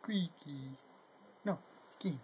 Squeaky. No, skin.